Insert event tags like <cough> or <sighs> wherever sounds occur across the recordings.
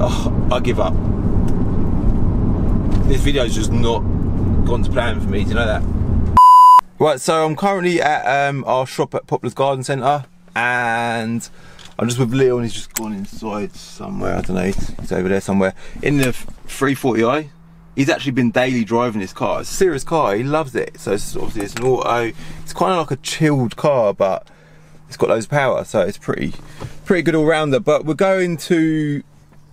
oh, I give up. This video's just not gone to plan for me, do you know that? Right, so I'm currently at um, our shop at Poplar's Garden Centre and I'm just with Leo and he's just gone inside somewhere, I don't know, he's over there somewhere. In the 340i, he's actually been daily driving this car. It's a serious car, he loves it. So it's obviously it's an auto, it's kind of like a chilled car, but it's got loads of power, so it's pretty, pretty good all rounder. But we're going to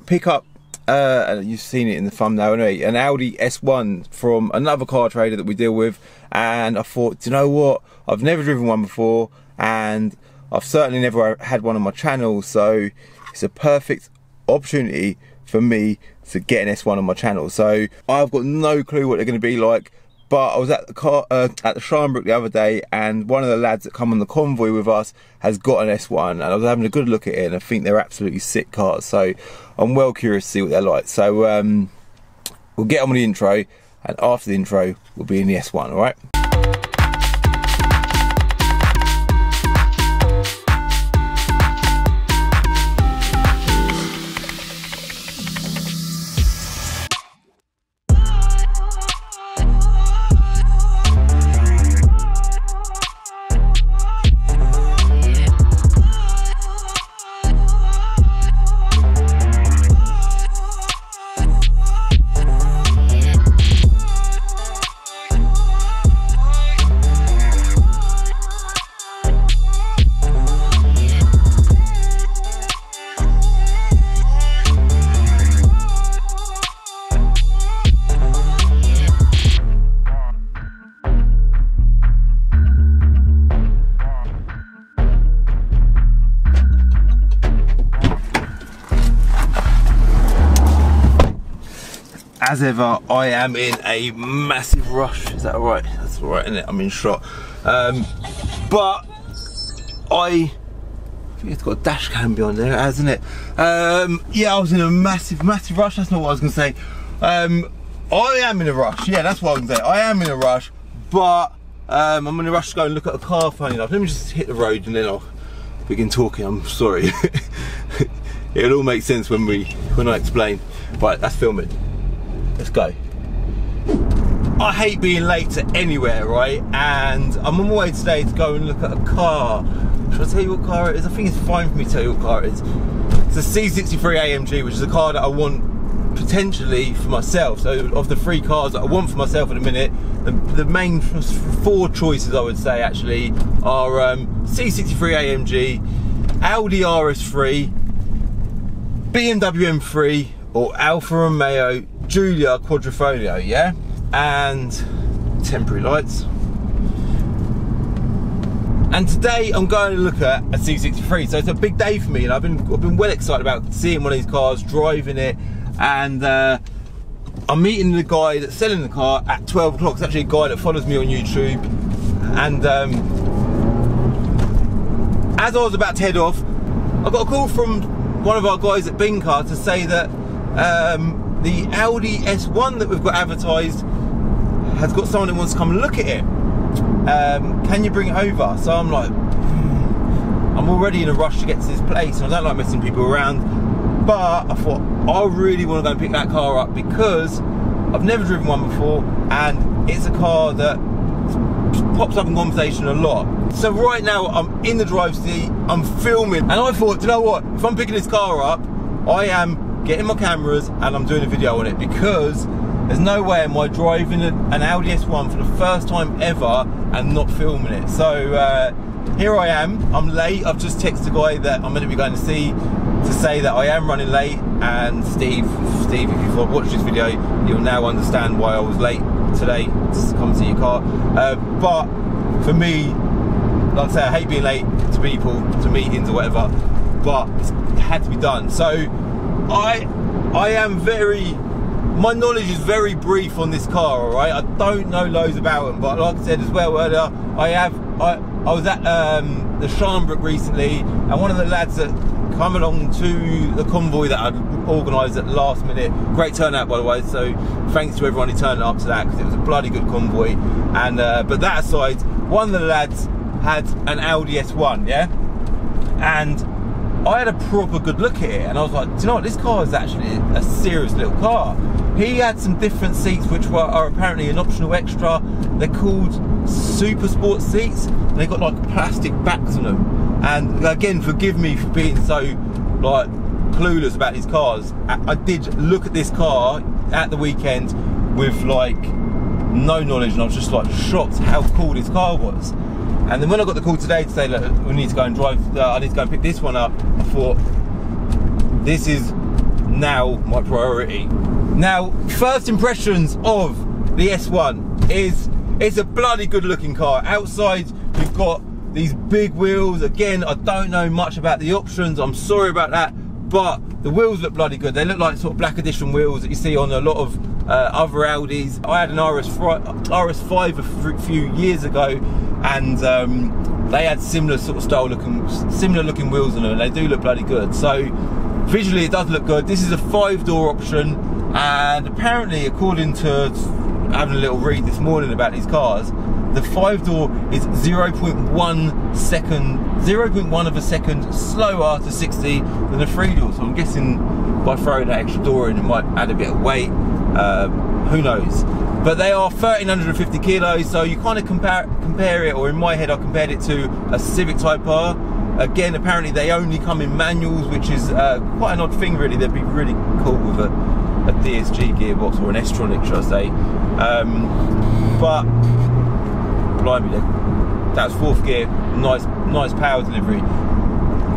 pick up, uh, you've seen it in the thumbnail anyway, an Audi S1 from another car trader that we deal with. And I thought, do you know what? I've never driven one before, and I've certainly never had one on my channel, so it's a perfect opportunity for me to get an S1 on my channel. So I've got no clue what they're going to be like. But I was at the car uh, at the Shrine the other day, and one of the lads that come on the convoy with us has got an S1, and I was having a good look at it, and I think they're absolutely sick cars. So I'm well curious to see what they're like. So um, we'll get on with the intro, and after the intro, we'll be in the S1. All right. As ever, I am in a massive rush. Is that all right? That's all right, isn't it? I'm in shot. Um, but I, I think it's got a dash cam behind there, hasn't it? Um, yeah, I was in a massive, massive rush. That's not what I was going to say. Um, I am in a rush. Yeah, that's what I was going to say. I am in a rush, but um, I'm in a rush to go and look at a car, funny enough. Let me just hit the road and then I'll begin talking. I'm sorry. <laughs> It'll all make sense when we when I explain. Right, that's filming. Let's go. I hate being late to anywhere, right? And I'm on my way today to go and look at a car. Should I tell you what car it is? I think it's fine for me to tell you what car it is. It's a C63 AMG, which is a car that I want potentially for myself. So of the three cars that I want for myself in a minute, the, the main four choices I would say actually are um, C63 AMG, Audi RS3, BMW M3, or Alfa Romeo Giulia Quadrifoglio, yeah? And temporary lights. And today I'm going to look at a C63. So it's a big day for me and I've been, I've been well excited about seeing one of these cars, driving it. And uh, I'm meeting the guy that's selling the car at 12 o'clock. It's actually a guy that follows me on YouTube. And um, as I was about to head off, I got a call from one of our guys at Binca to say that um, the Audi S1 that we've got advertised has got someone who wants to come look at it. Um, can you bring it over? So I'm like, hmm, I'm already in a rush to get to this place and I don't like messing people around. But I thought, I really want to go and pick that car up because I've never driven one before and it's a car that pops up in conversation a lot. So right now I'm in the drive seat, I'm filming, and I thought, you know what? If I'm picking this car up, I am getting my cameras and I'm doing a video on it because there's no way am I driving an Audi S1 for the first time ever and not filming it. So uh, here I am, I'm late. I've just texted the guy that I'm going to be going to see to say that I am running late and Steve, Steve, if you've watched this video, you'll now understand why I was late today to come see your car. Uh, but for me, like I say, I hate being late to people, to meetings or whatever, but it had to be done. So I I am very my knowledge is very brief on this car, all right. I don't know loads about them, but like I said as well earlier, I have. I I was at um, the Sharnbrook recently, and one of the lads that come along to the convoy that I'd organised at the last minute. Great turnout, by the way. So thanks to everyone who turned up to that because it was a bloody good convoy. And uh, but that aside, one of the lads had an Audi S1, yeah, and I had a proper good look at it and I was like, do you know what, this car is actually a serious little car. He had some different seats which were, are apparently an optional extra. They're called super sport seats. And they got like plastic backs on them. And again, forgive me for being so like clueless about these cars. I did look at this car at the weekend with like no knowledge and I was just like shocked how cool this car was. And then when I got the call today to say, look, we need to go and drive, uh, I need to go and pick this one up, I thought, this is now my priority. Now, first impressions of the S1 is, it's a bloody good looking car. Outside, you've got these big wheels. Again, I don't know much about the options. I'm sorry about that, but the wheels look bloody good. They look like sort of black edition wheels that you see on a lot of uh, other Audis. I had an RS RS5 a few years ago, and um, they had similar sort of style looking, similar looking wheels on them, and they do look bloody good. So visually, it does look good. This is a five door option, and apparently, according to having a little read this morning about these cars, the five door is 0.1 second, 0.1 of a second slower to 60 than the three door. So I'm guessing by throwing that extra door in, it might add a bit of weight. Uh, who knows? But they are 1350 kilos, so you kind of compare compare it, or in my head, I compared it to a Civic Type R. Again, apparently they only come in manuals, which is uh, quite an odd thing, really. They'd be really cool with a, a DSG gearbox or an S-tronic, should I say? Um, but blimey, that's fourth gear, nice, nice power delivery.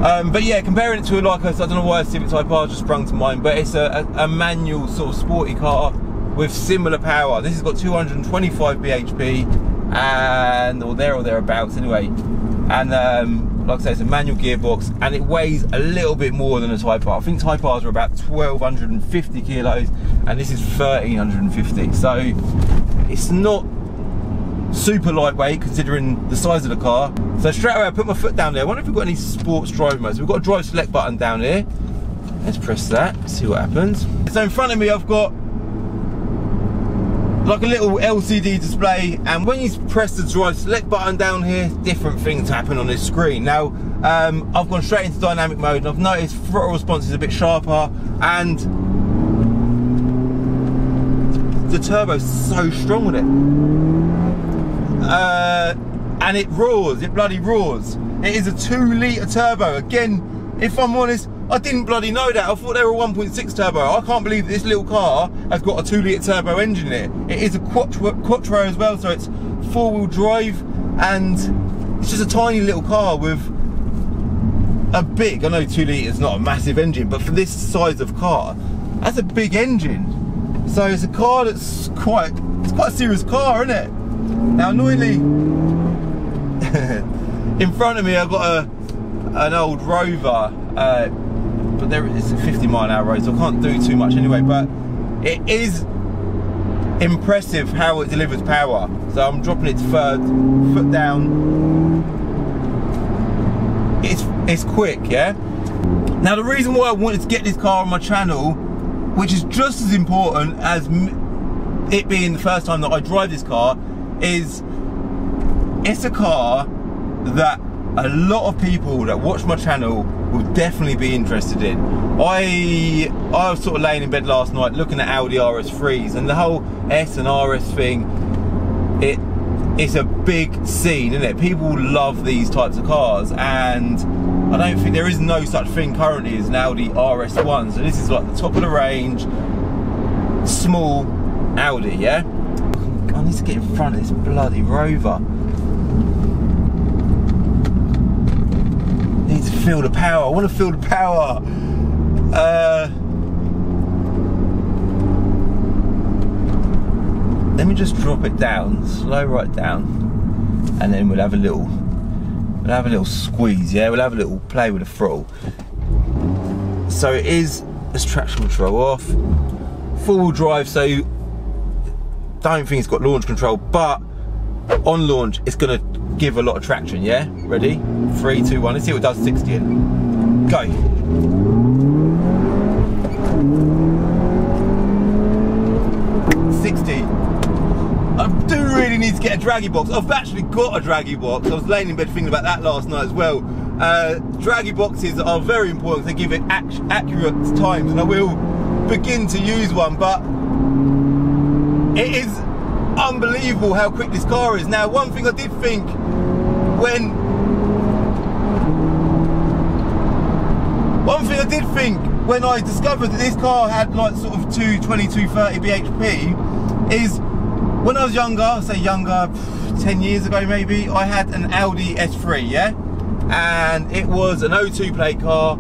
Um, but yeah, comparing it to a like I don't know why a Civic Type R just sprung to mind, but it's a, a, a, manual sort of sporty car with similar power. This has got 225 bhp and or there or thereabouts anyway. And um, like I say, it's a manual gearbox and it weighs a little bit more than a Type R. I think Type R's are about 1250 kilos and this is 1350. So it's not super lightweight considering the size of the car. So straight away I put my foot down there. I wonder if we've got any sports drive modes. We've got a drive select button down here. Let's press that, see what happens. So in front of me I've got like a little LCD display and when you press the drive select button down here, different things happen on this screen. Now, um, I've gone straight into dynamic mode and I've noticed throttle response is a bit sharper and the turbo's so strong with it. Uh, and it roars, it bloody roars. It is a two litre turbo. Again, if I'm honest, I didn't bloody know that. I thought they were 1.6 turbo. I can't believe this little car has got a two litre turbo engine in it. It is a quattro, quattro as well, so it's four wheel drive and it's just a tiny little car with a big, I know two litres is not a massive engine, but for this size of car, that's a big engine. So it's a car that's quite, it's quite a serious car, isn't it? Now annoyingly, <laughs> in front of me I've got a an old Rover uh, but there is a 50 mile an hour road, so I can't do too much anyway. But it is impressive how it delivers power. So I'm dropping it to third, foot down. It's it's quick, yeah. Now the reason why I wanted to get this car on my channel, which is just as important as it being the first time that I drive this car, is it's a car that a lot of people that watch my channel will definitely be interested in. I I was sort of laying in bed last night looking at Audi RS3s and the whole S and RS thing, it it's a big scene, isn't it? People love these types of cars and I don't think there is no such thing currently as an Audi RS1. So this is like the top of the range, small Audi, yeah? I need to get in front of this bloody Rover. Feel the power. I want to feel the power. Uh, let me just drop it down, slow right down, and then we'll have a little, we'll have a little squeeze. Yeah, we'll have a little play with the throttle. So it is this traction control off, full drive. So don't think it's got launch control, but on launch it's gonna give a lot of traction, yeah? Ready? Three, two, one. Let's see what does 60 in. Go. Sixty. I do really need to get a Dragy box. I've actually got a Dragy box. I was laying in bed thinking about that last night as well. uh, Dragy boxes are very important. They give it ac accurate times, and I will begin to use one. But it is unbelievable how quick this car is. Now, one thing I did think when one thing I did think when I discovered that this car had like sort of 220, 230 bhp is when I was younger, say younger, 10 years ago maybe, I had an Audi S3, yeah? And it was an O2 plate car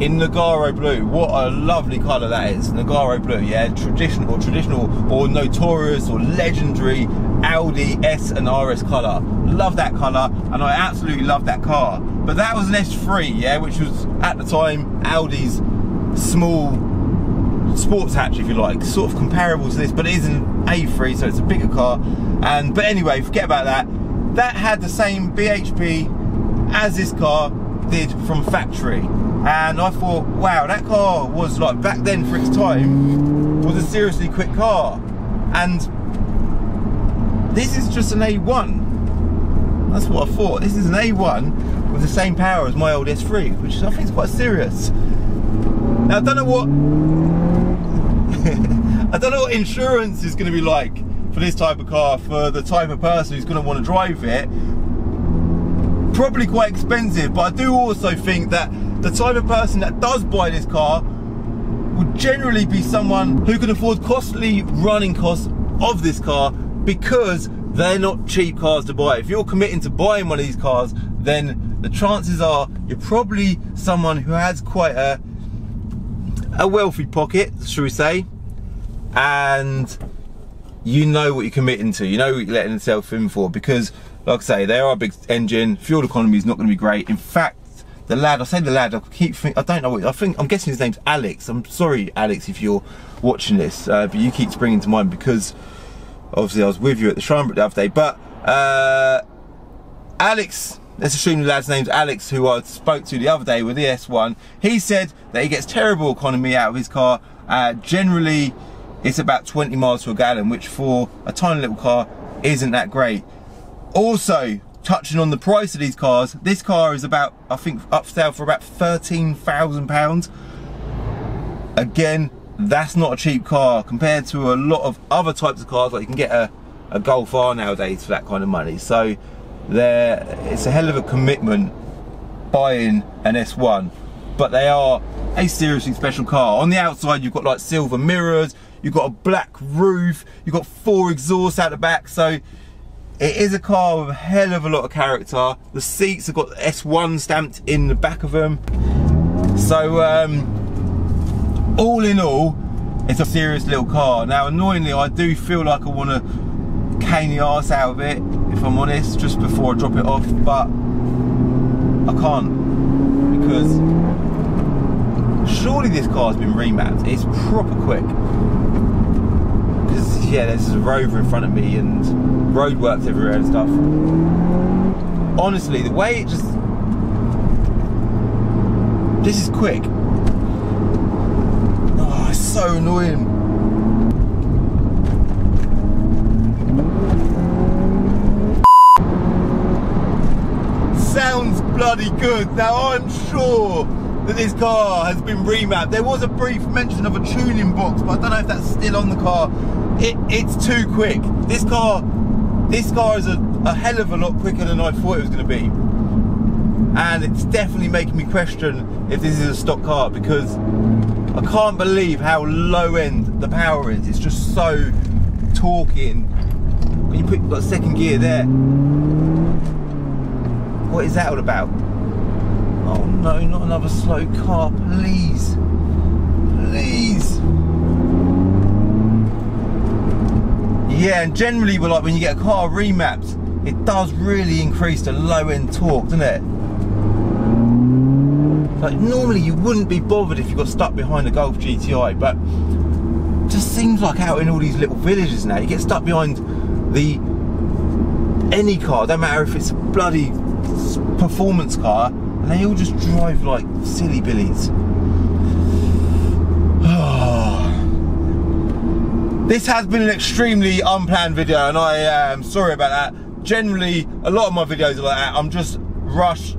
in Nogaro blue. What a lovely colour that is, Nogaro blue, yeah? Traditional, or traditional, or notorious, or legendary Audi S and RS colour. Love that colour, and I absolutely love that car. But that was an S3, yeah, which was at the time Audi's small sports hatch, if you like, sort of comparable to this, but it is an A3, so it's a bigger car. And but anyway, forget about that. That had the same BHP as this car did from factory. And I thought, wow, that car was like back then for its time was a seriously quick car. And this is just an A1. That's what I thought. This is an A1 with the same power as my old S3, which I think is quite serious. Now I don't know what <laughs> I don't know what insurance is going to be like for this type of car for the type of person who's going to want to drive it. Probably quite expensive, but I do also think that the type of person that does buy this car would generally be someone who can afford costly running costs of this car because they're not cheap cars to buy. If you're committing to buying one of these cars, then the chances are you're probably someone who has quite a a wealthy pocket, shall we say, and you know what you're committing to. You know what you're letting yourself in for because, like I say, they are a big engine. Fuel economy is not going to be great. In fact, the lad, I say the lad, I keep think, I don't know what, I think, I'm guessing his name's Alex. I'm sorry, Alex, if you're watching this, uh, but you keep springing to mind because obviously I was with you at the Shrine the other day. But uh, Alex let's assume the lad's name's Alex, who I spoke to the other day with the S1. He said that he gets terrible economy out of his car. Uh, generally, it's about 20 miles to a gallon, which for a tiny little car isn't that great. Also, touching on the price of these cars, this car is about, I think, up sale for about £13,000. Again, that's not a cheap car compared to a lot of other types of cars, like you can get a, a Golf R nowadays for that kind of money. So there it's a hell of a commitment buying an S1 but they are a seriously special car. On the outside you've got like silver mirrors you've got a black roof you've got four exhausts out the back. So it is a car with a hell of a lot of character. The seats have got S1 stamped in the back of them. So um, all in all it's a serious little car now annoyingly I do feel like I want to cane the arse out of it if I'm honest, just before I drop it off, but I can't because surely this car's been remapped. It's proper quick. Because yeah, there's a rover in front of me and roadworks everywhere and stuff. Honestly, the way it just this is quick. So annoying. sounds bloody good. Now I'm sure that this car has been remapped. There was a brief mention of a tuning box, but I don't know if that's still on the car. It, it's too quick. This car, this car is a, a hell of a lot quicker than I thought it was going to be. And it's definitely making me question if this is a stock car because I can't believe how low end the power is. It's just so talking. When you put like second gear there, what is that all about? Oh no, not another slow car, please. Please. Yeah, and generally, like when you get a car remapped, it does really increase the low end torque, doesn't it? Like normally you wouldn't be bothered if you got stuck behind a Golf GTI, but just seems like out in all these little villages now, you get stuck behind the any car, don't matter if it's a bloody performance car and they all just drive like silly billies. <sighs> this has been an extremely unplanned video and I am sorry about that. Generally, a lot of my videos are like that. I'm just rushed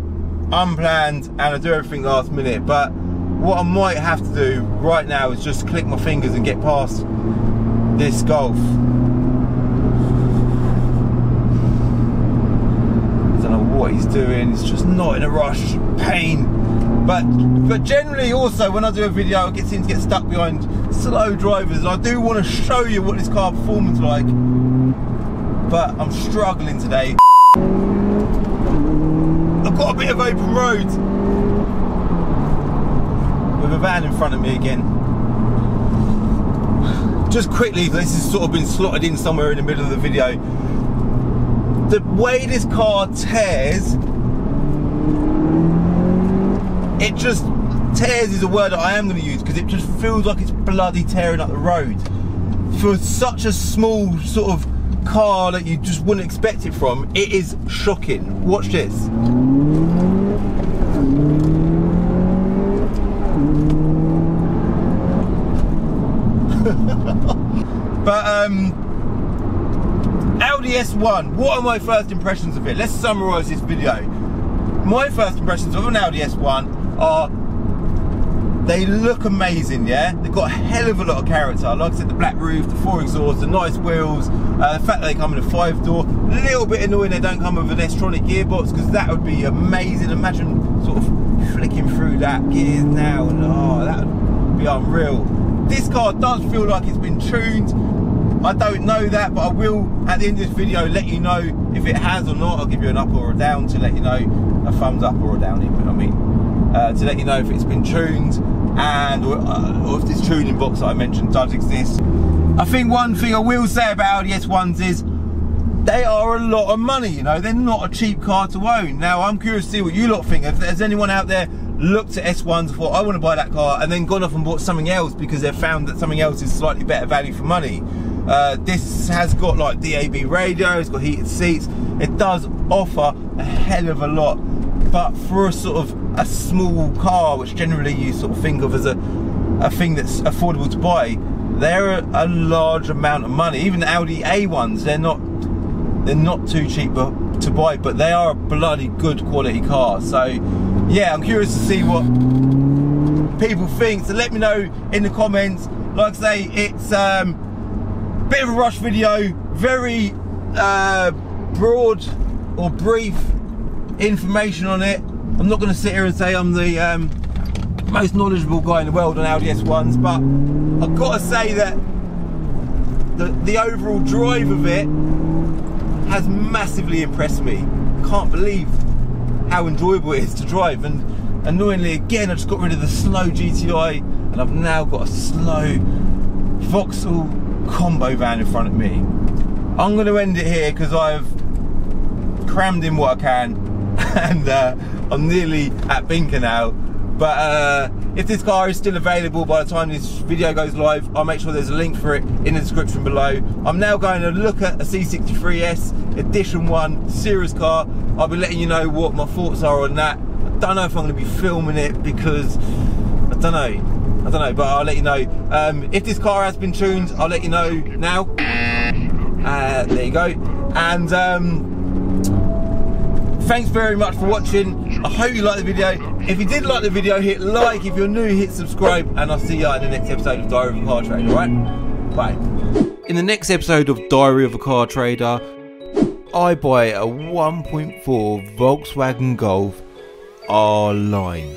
unplanned and I do everything last minute. But what I might have to do right now is just click my fingers and get past this Golf. I don't know what he's doing. He's just not in a rush. Pain. But but generally also when I do a video it seems to get stuck behind slow drivers and I do want to show you what this car performance like but I'm struggling today Got a bit of open road. With a van in front of me again. Just quickly this has sort of been slotted in somewhere in the middle of the video. The way this car tears it just tears is a word that I am going to use because it just feels like it's bloody tearing up the road. For such a small sort of car that you just wouldn't expect it from it is shocking. Watch this but um Audi S1 what are my first impressions of it let's summarize this video my first impressions of an Audi S1 are they look amazing, yeah? They've got a hell of a lot of character. Like I said, the black roof, the four exhausts, the nice wheels, uh, the fact that they come in a five door. A little bit annoying they don't come with an S-tronic gearbox because that would be amazing. Imagine sort of flicking through that gears now oh, that would be unreal. This car does feel like it's been tuned. I don't know that, but I will, at the end of this video, let you know if it has or not. I'll give you an up or a down to let you know, a thumbs up or a down, what I mean? Uh, to let you know if it's been tuned and or, uh, or if this tuning box that I mentioned does exist. I think one thing I will say about Audi S1s is they are a lot of money, you know, they're not a cheap car to own. Now, I'm curious to see what you lot think. If there's anyone out there looked at S1s and thought, I want to buy that car, and then gone off and bought something else because they've found that something else is slightly better value for money. Uh, this has got like DAB radio, it's got heated seats. It does offer a hell of a lot, but for a sort of a small car, which generally you sort of think of as a, a thing that's affordable to buy, they're a, a large amount of money. Even the Audi A1s, they're not they're not too cheap to buy, but they are a bloody good quality car. So yeah, I'm curious to see what people think. So let me know in the comments. Like I say, it's um, a bit of a rush video, very uh, broad or brief information on it. I'm not going to sit here and say I'm the um, most knowledgeable guy in the world on Audi S1s, but I've got to say that the, the overall drive of it has massively impressed me. Can't believe how enjoyable it is to drive. And annoyingly, again, I just got rid of the slow GTI and I've now got a slow Vauxhall combo van in front of me. I'm going to end it here because I've crammed in what I can <laughs> and uh, I'm nearly at Binca now. But uh, if this car is still available by the time this video goes live, I'll make sure there's a link for it in the description below. I'm now going to look at a C63S Edition 1 series car. I'll be letting you know what my thoughts are on that. I don't know if I'm going to be filming it because, I don't know, I don't know, but I'll let you know. Um, if this car has been tuned, I'll let you know now. Uh, there you go. And um, thanks very much for watching. I hope you liked the video. If you did like the video, hit like. If you're new, hit subscribe. And I'll see you in the next episode of Diary of a Car Trader, alright? Bye. In the next episode of Diary of a Car Trader, I buy a 1.4 Volkswagen Golf R-Line.